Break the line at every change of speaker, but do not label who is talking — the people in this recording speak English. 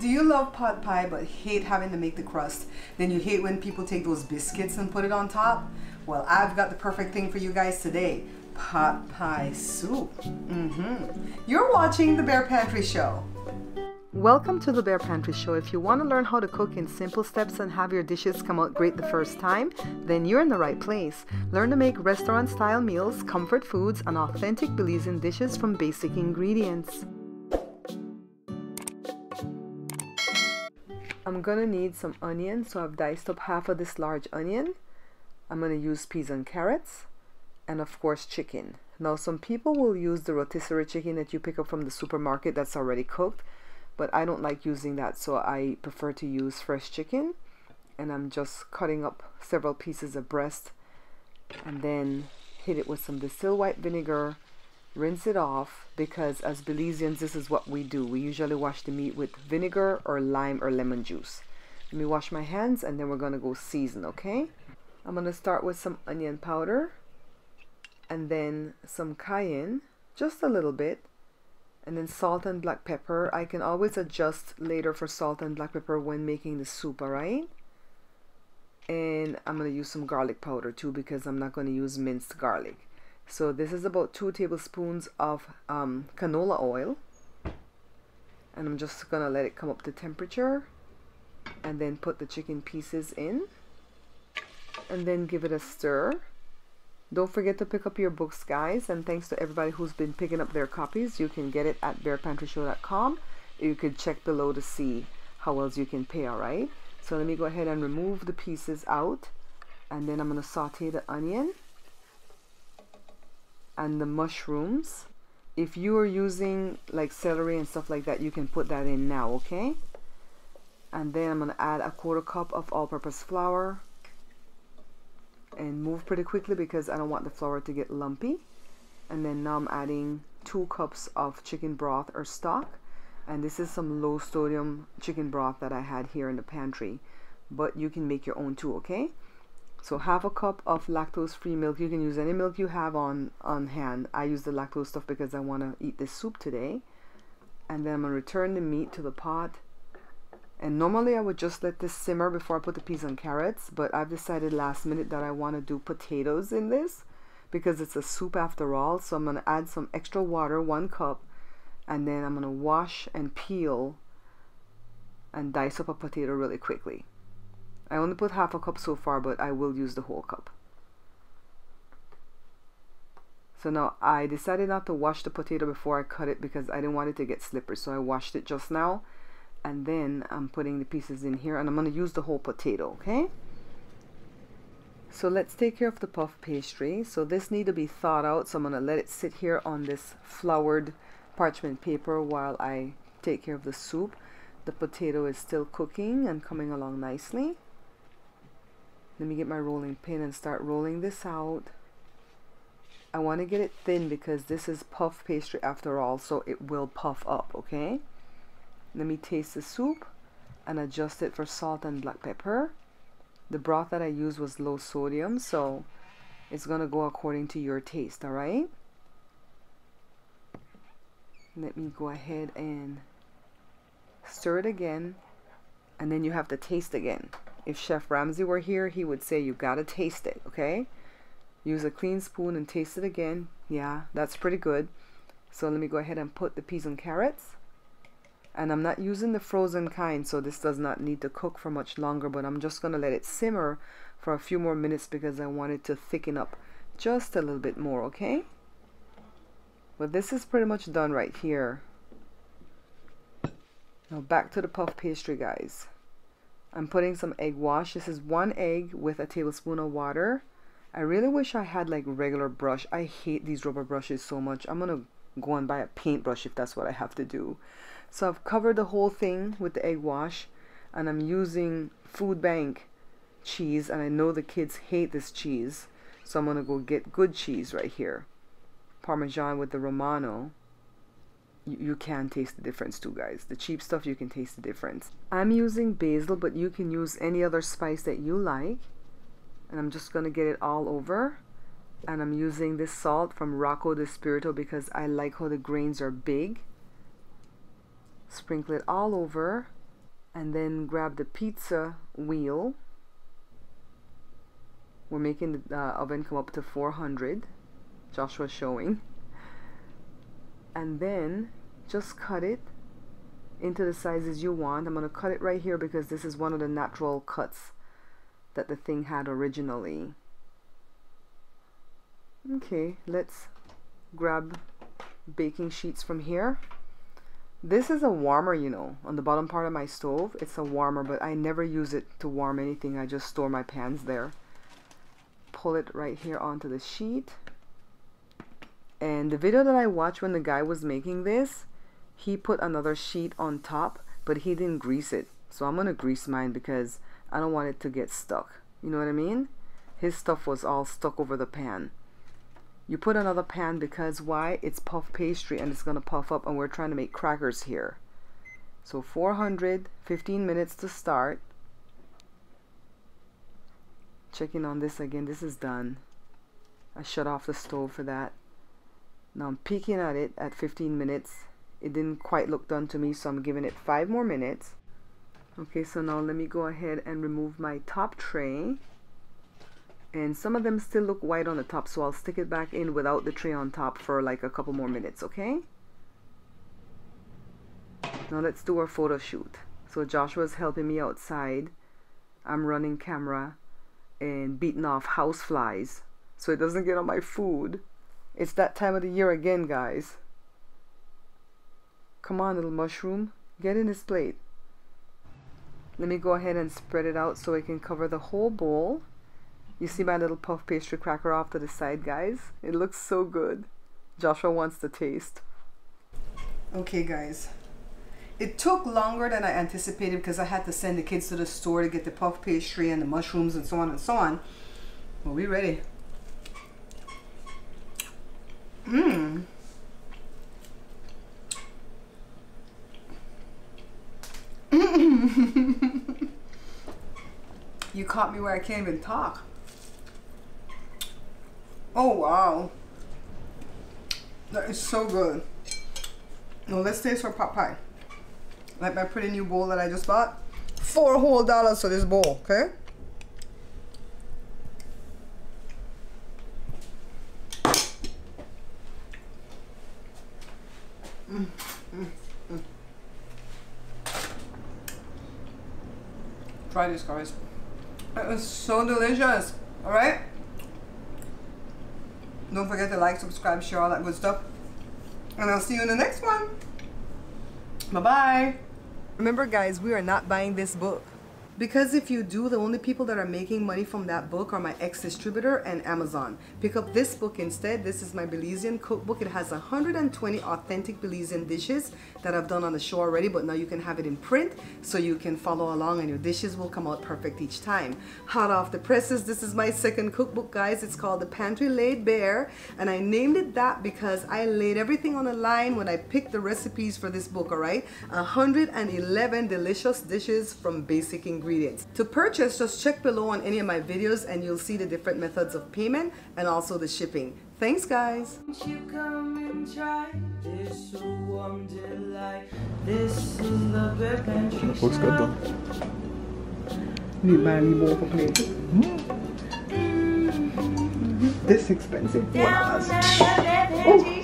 Do you love pot pie but hate having to make the crust? Then you hate when people take those biscuits and put it on top? Well, I've got the perfect thing for you guys today. Pot pie soup. Mm-hmm. You're watching The Bare Pantry Show. Welcome to the Bare Pantry Show. If you want to learn how to cook in simple steps and have your dishes come out great the first time, then you're in the right place. Learn to make restaurant style meals, comfort foods, and authentic Belizean dishes from basic ingredients. I'm gonna need some onion, so I've diced up half of this large onion. I'm gonna use peas and carrots, and of course chicken. Now some people will use the rotisserie chicken that you pick up from the supermarket that's already cooked but I don't like using that so I prefer to use fresh chicken and I'm just cutting up several pieces of breast and then hit it with some distilled white vinegar rinse it off because as Belizeans this is what we do. We usually wash the meat with vinegar or lime or lemon juice. Let me wash my hands and then we're gonna go season okay? I'm gonna start with some onion powder and then some cayenne just a little bit and then salt and black pepper. I can always adjust later for salt and black pepper when making the soup alright? And I'm to use some garlic powder too because I'm not to use minced garlic so this is about two tablespoons of um, canola oil and I'm just to let it come up to temperature and then put the chicken pieces in and then give it a stir don't forget to pick up your books, guys. And thanks to everybody who's been picking up their copies. You can get it at barepantryshow.com. You could check below to see how else you can pay, all right? So let me go ahead and remove the pieces out. And then I'm going to saute the onion and the mushrooms. If you are using like celery and stuff like that, you can put that in now, okay? And then I'm to add a quarter cup of all-purpose flour and move pretty quickly because I don't want the flour to get lumpy and then now I'm adding two cups of chicken broth or stock and this is some low sodium chicken broth that I had here in the pantry but you can make your own too okay so half a cup of lactose free milk you can use any milk you have on on hand I use the lactose stuff because I want to eat this soup today and then I'm gonna return the meat to the pot and normally I would just let this simmer before I put the peas and carrots, but I've decided last minute that I want to do potatoes in this because it's a soup after all. So I'm going to add some extra water, one cup, and then I'm going to wash and peel and dice up a potato really quickly. I only put half a cup so far, but I will use the whole cup. So now I decided not to wash the potato before I cut it because I didn't want it to get slippery. So I washed it just now and then I'm putting the pieces in here and I'm going to use the whole potato okay so let's take care of the puff pastry so this need to be thawed out so I'm going to let it sit here on this floured parchment paper while I take care of the soup the potato is still cooking and coming along nicely let me get my rolling pin and start rolling this out I want to get it thin because this is puff pastry after all so it will puff up okay let me taste the soup and adjust it for salt and black pepper. The broth that I used was low sodium, so it's going to go according to your taste, all right? Let me go ahead and stir it again, and then you have to taste again. If Chef Ramsay were here, he would say you got to taste it, okay? Use a clean spoon and taste it again. Yeah, that's pretty good. So let me go ahead and put the peas and carrots and I'm not using the frozen kind so this does not need to cook for much longer but I'm just gonna let it simmer for a few more minutes because I want it to thicken up just a little bit more okay but this is pretty much done right here now back to the puff pastry guys I'm putting some egg wash this is one egg with a tablespoon of water I really wish I had like regular brush I hate these rubber brushes so much I'm gonna go and buy a paintbrush if that's what I have to do so I've covered the whole thing with the egg wash and I'm using food bank cheese and I know the kids hate this cheese. So I'm to go get good cheese right here. Parmesan with the Romano. You, you can taste the difference too guys. The cheap stuff you can taste the difference. I'm using basil but you can use any other spice that you like. And I'm just to get it all over. And I'm using this salt from Rocco DiSpirito because I like how the grains are big sprinkle it all over and then grab the pizza wheel we're making the uh, oven come up to 400 Joshua's showing and then just cut it into the sizes you want. I'm going to cut it right here because this is one of the natural cuts that the thing had originally. Okay let's grab baking sheets from here. This is a warmer you know on the bottom part of my stove it's a warmer but I never use it to warm anything. I just store my pans there. Pull it right here onto the sheet. And the video that I watched when the guy was making this he put another sheet on top but he didn't grease it. So I'm gonna grease mine because I don't want it to get stuck. You know what I mean? His stuff was all stuck over the pan. You put another pan because why? It's puff pastry and it's gonna puff up and we're trying to make crackers here. So 400 15 minutes to start. Checking on this again. This is done. I shut off the stove for that. Now I'm peeking at it at 15 minutes it didn't quite look done to me so I'm giving it five more minutes. Okay so now let me go ahead and remove my top tray. And some of them still look white on the top so I'll stick it back in without the tray on top for like a couple more minutes okay? Now let's do our photo shoot. So Joshua's helping me outside. I'm running camera and beating off house flies so it doesn't get on my food. It's that time of the year again guys come on little mushroom get in this plate let me go ahead and spread it out so it can cover the whole bowl you see my little puff pastry cracker off to the side, guys? It looks so good. Joshua wants to taste. Okay, guys. It took longer than I anticipated because I had to send the kids to the store to get the puff pastry and the mushrooms and so on and so on. But we ready. Mmm. you caught me where I can't even talk. Oh, wow. That is so good. Now let's taste for pot pie. Like my pretty new bowl that I just bought. Four whole dollars for this bowl, okay? Mm, mm, mm. Try this, guys. It was so delicious. All right? Don't forget to like, subscribe, share, all that good stuff. And I'll see you in the next one. Bye-bye. Remember, guys, we are not buying this book. Because if you do, the only people that are making money from that book are my ex-distributor and Amazon. Pick up this book instead. This is my Belizean cookbook. It has 120 authentic Belizean dishes that I've done on the show already, but now you can have it in print so you can follow along and your dishes will come out perfect each time. Hot off the presses, this is my second cookbook, guys. It's called The Pantry Laid Bare, and I named it that because I laid everything on the line when I picked the recipes for this book, all right? 111 delicious dishes from basic ingredients ingredients. To purchase, just check below on any of my videos and you'll see the different methods of payment and also the shipping. Thanks guys! Looks
good though.
Need buy a bowl for plate. Mm. This expensive. Wow. Oh.